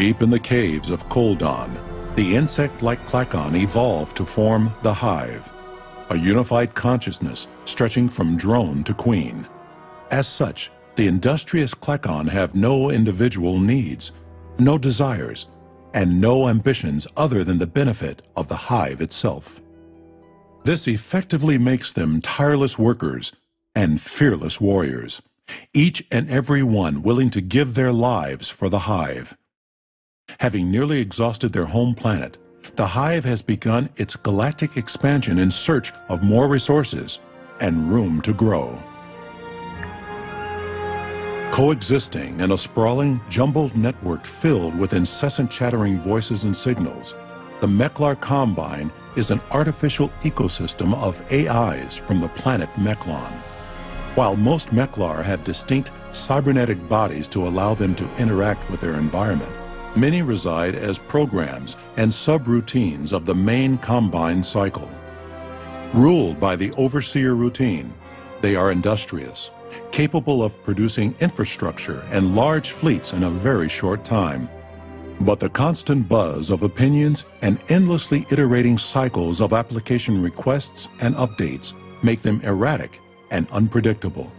Deep in the caves of Kholdan, the insect-like Klackon evolved to form the hive, a unified consciousness stretching from drone to queen. As such, the industrious Klackon have no individual needs, no desires, and no ambitions other than the benefit of the hive itself. This effectively makes them tireless workers and fearless warriors, each and every one willing to give their lives for the hive. Having nearly exhausted their home planet, the hive has begun its galactic expansion in search of more resources and room to grow. Coexisting in a sprawling, jumbled network filled with incessant chattering voices and signals, the Meklar Combine is an artificial ecosystem of AIs from the planet Meklon. While most Meklar have distinct cybernetic bodies to allow them to interact with their environment, many reside as programs and subroutines of the main Combine cycle. Ruled by the Overseer routine, they are industrious, capable of producing infrastructure and large fleets in a very short time. But the constant buzz of opinions and endlessly iterating cycles of application requests and updates make them erratic and unpredictable.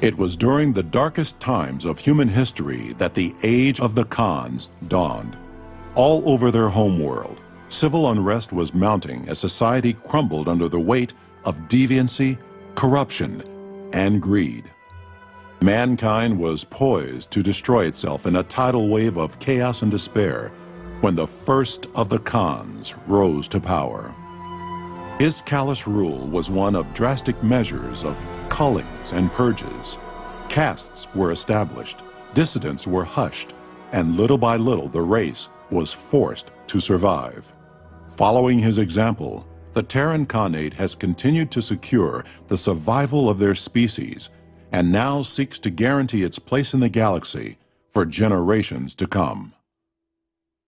It was during the darkest times of human history that the age of the Khans dawned. All over their homeworld, civil unrest was mounting as society crumbled under the weight of deviancy corruption, and greed. Mankind was poised to destroy itself in a tidal wave of chaos and despair when the first of the Khans rose to power. His callous rule was one of drastic measures of cullings and purges. Castes were established, dissidents were hushed, and little by little the race was forced to survive. Following his example, the Terran Khanate has continued to secure the survival of their species and now seeks to guarantee its place in the galaxy for generations to come.